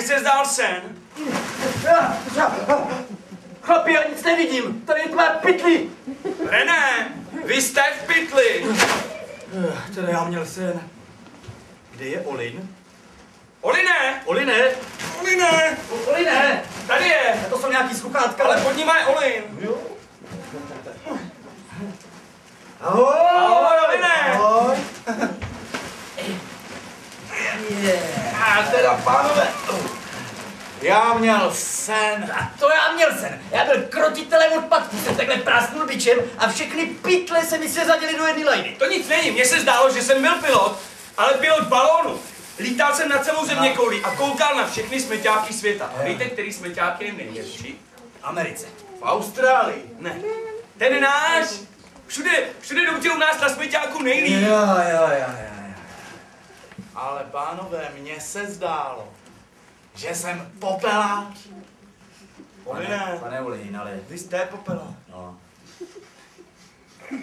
mně se zdál sen. Chlapi, já nic nevidím. Tady je tmé pytli. René, vy jste v pytli. Teda já měl sen. Kde je Olin? Oliné, Oline! Oliné, Oline! tady je. To jsou nějaký sluchátka. Ale pod nima je Olin. Ahoj! Ahoj, Oliné. Ahoj! A teda, pánové, já měl sen. A to já měl sen. Já byl krotitelem odpadků, jsem takhle prásnul bičem a všechny pytle se mi seřadily do jedné lajny. To nic není, mně se zdálo, že jsem byl pilot, ale pilot balónu. Lítal jsem na celou země kouli a koukal na všechny smeťáky světa. A víte, který smeťák je největší? Americe. V Austrálii. Ne. Ten náš. Všude, všude dobře u nás na smeťáku nejlíp. Jo, jo, jo, jo. jo. Ale pánové, mně se zdálo, že jsem popeláč. Oliné, Pane Olin, ale... vy jste popela. No.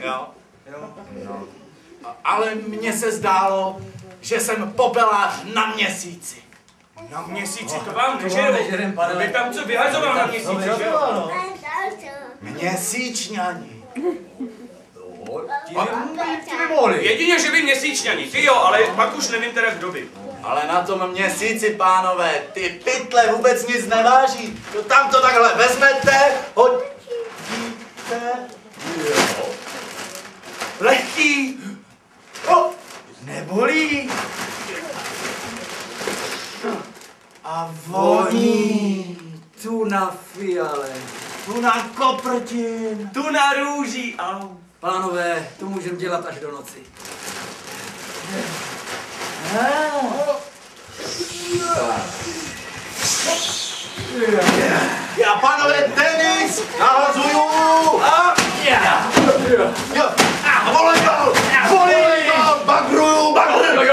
Jo. Jo. No. Ale mně se zdálo, že jsem popeláč na měsíci. Na měsíci to vám To nežeru. vám pane. Vy tam co vyhazoval na měsíci, že jo? Měsíčňani. Ti by mohli. Jedině, že by měsíčňani, ty jo, ale pak už nevím teda kdo by. Ale na tom měsíci, pánové, ty pytle vůbec nic neváží. To tam to takhle vezmete, hodíte. Jo. Lehký. O, nebolí. A voní. Tu na fiale. Tu na koprtin. Tu na růží, au. Pánové, to můžeme dělat až do noci. Já, pánové, tenis nahazuju. A, jo. A, volejbal. Volejbal. Bagruju, bagruju.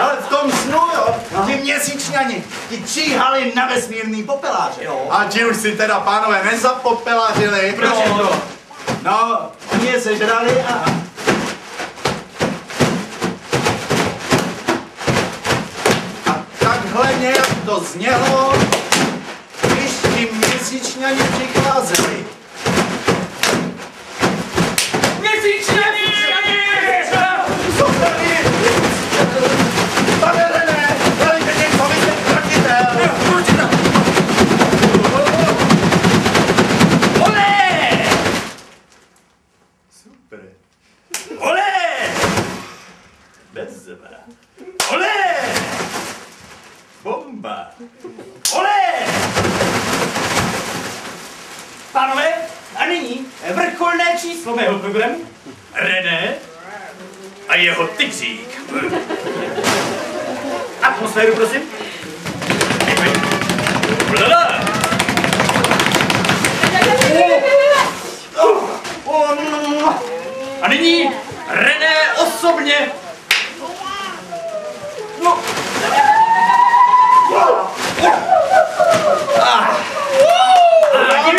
Ale v tom snu, jo, ti měsíčňani, ti číhali na vesmírný popeláře. Jo. A ti už si teda, pánové, nezapopelařili. Proč to? No, je sežrali. A takhle nějak to znělo, když ti měsíčňani přicházeli. Měsíčňani! Co tady? Pane René, dejte něco, vy jste kratitel. Ole! Super. Ole! Bez zebra. Ole! Bomba. Ole! Pánové, a nyní mého programu. René a jeho tygřík. Atmosféru, prosím. Blala. A nyní René osobně. No. A díky,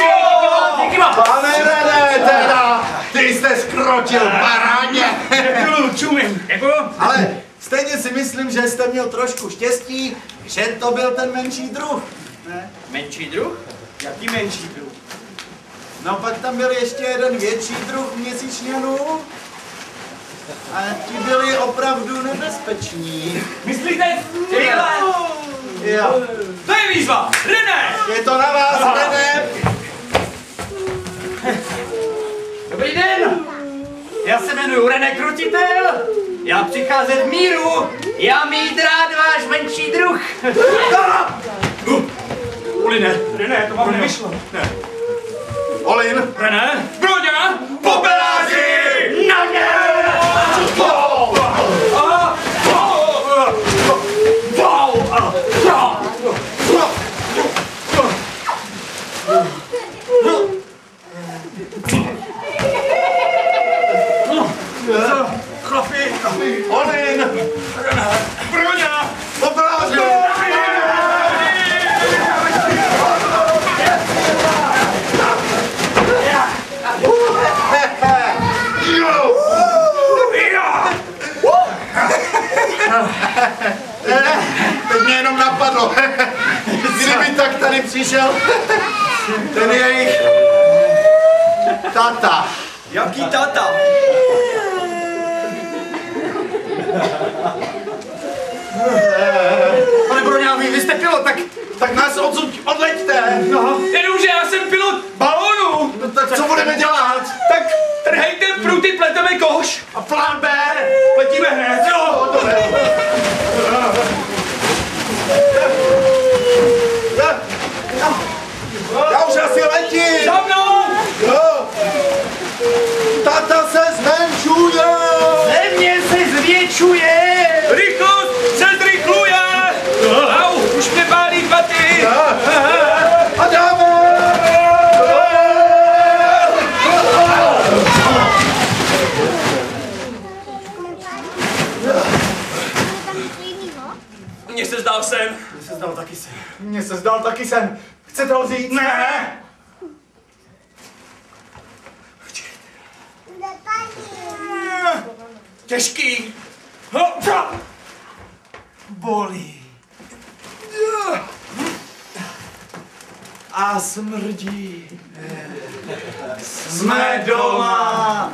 díky vám. Pane René, teda, ty jste skrotil baráně. Děkuju, čumím. Děkuju. Ale stejně si myslím, že jste měl trošku štěstí, že to byl ten menší druh. Ne? Menší druh? Jaký menší druh? No pak tam byl ještě jeden větší druh měsíčňanů. A ti byli opravdu nebezpeční. Myslíte tyhle? Jo. To je výzva! René! Je to na vás, René. Já se jmenuji René Krutitel. Já přicházím v míru. Já mít rád váš menší druh. Uline, René, to vám nevyšlo. Olin. René? Broďa! Popeláři! přišel ten jejich tata. Jaký tata? Pane Broňávý, vy jste pilot, tak Tak nás odsud odleďte. no, Jenomže já jsem pilot balónu. No, tak co budeme dělat? Tak trhejte pruty, pleteme koš. A plán B? Letíme hned. Jo. Já už asi letím. Za mnou. Jo. Tata se zmenšuje. země se zvětšuje! Rychlost se zrychluje. Au, už mě pálí paty. A dáme. Mně se zdál sen. Mně se zdal taky sen. Mně se zdal taky sen. Chcete ho vzít? Ne. Těžký. Bolí. A smrdí. Jsme doma.